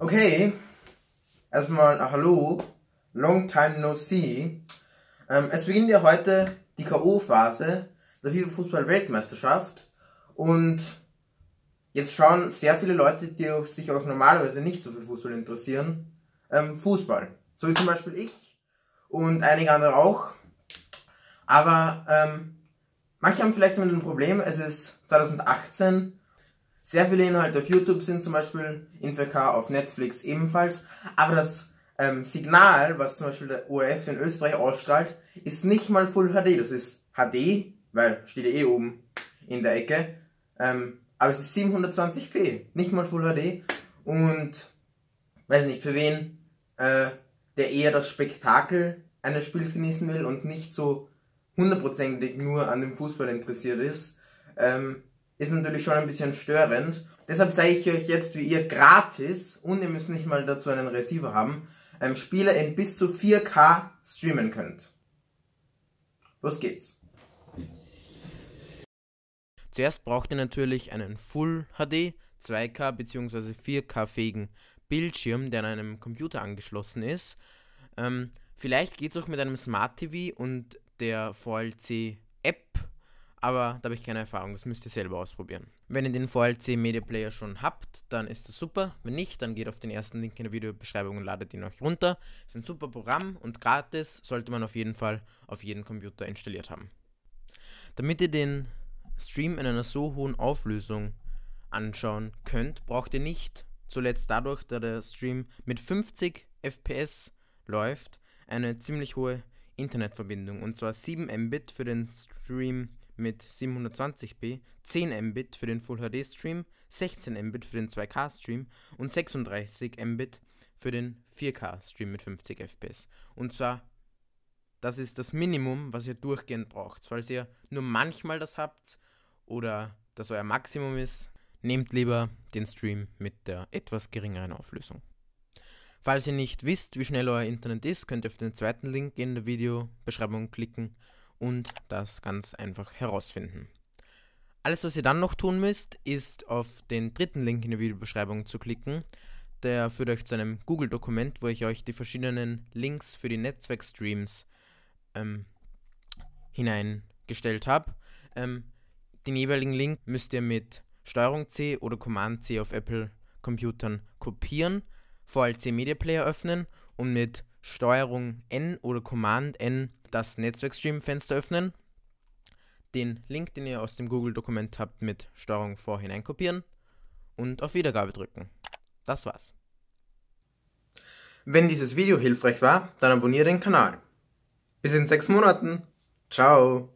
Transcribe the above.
Okay, erstmal Hallo, long time no see. Ähm, es beginnt ja heute die K.O.-Phase der FIFA Fußball Weltmeisterschaft und jetzt schauen sehr viele Leute, die sich auch normalerweise nicht so für Fußball interessieren, ähm, Fußball. So wie zum Beispiel ich und einige andere auch. Aber ähm, manche haben vielleicht damit ein Problem, es ist 2018 sehr viele Inhalte auf YouTube sind zum Beispiel in 4K, auf Netflix ebenfalls. Aber das ähm, Signal, was zum Beispiel der ORF in Österreich ausstrahlt, ist nicht mal Full HD. Das ist HD, weil steht ja eh oben in der Ecke. Ähm, aber es ist 720p, nicht mal Full HD. Und weiß nicht, für wen äh, der eher das Spektakel eines Spiels genießen will und nicht so hundertprozentig nur an dem Fußball interessiert ist, ähm, ist natürlich schon ein bisschen störend. Deshalb zeige ich euch jetzt, wie ihr gratis, und ihr müsst nicht mal dazu einen Receiver haben, ähm, Spiele in bis zu 4K streamen könnt. Los geht's. Zuerst braucht ihr natürlich einen Full HD, 2K bzw. 4K fähigen Bildschirm, der an einem Computer angeschlossen ist. Ähm, vielleicht geht es auch mit einem Smart TV und der VLC aber da habe ich keine Erfahrung, das müsst ihr selber ausprobieren. Wenn ihr den VLC Media Player schon habt, dann ist das super. Wenn nicht, dann geht auf den ersten Link in der Videobeschreibung und ladet ihn euch runter. Ist ein super Programm und gratis sollte man auf jeden Fall auf jeden Computer installiert haben. Damit ihr den Stream in einer so hohen Auflösung anschauen könnt, braucht ihr nicht, zuletzt dadurch, da der Stream mit 50 FPS läuft, eine ziemlich hohe Internetverbindung und zwar 7 Mbit für den Stream mit 720p, 10 Mbit für den Full HD Stream, 16 Mbit für den 2K Stream und 36 Mbit für den 4K Stream mit 50 FPS. Und zwar, das ist das Minimum, was ihr durchgehend braucht. Falls ihr nur manchmal das habt oder das euer Maximum ist, nehmt lieber den Stream mit der etwas geringeren Auflösung. Falls ihr nicht wisst, wie schnell euer Internet ist, könnt ihr auf den zweiten Link in der Videobeschreibung klicken und das ganz einfach herausfinden. Alles, was ihr dann noch tun müsst, ist auf den dritten Link in der Videobeschreibung zu klicken. Der führt euch zu einem Google-Dokument, wo ich euch die verschiedenen Links für die Netzwerkstreams ähm, hineingestellt habe. Ähm, den jeweiligen Link müsst ihr mit Steuerung C oder Command C auf Apple-Computern kopieren, VLC Media Player öffnen und mit Steuerung N oder Command N das Netzwerkstream-Fenster öffnen, den Link, den ihr aus dem Google-Dokument habt, mit Steuerung vor hineinkopieren und auf Wiedergabe drücken. Das war's. Wenn dieses Video hilfreich war, dann abonniere den Kanal. Bis in sechs Monaten. Ciao.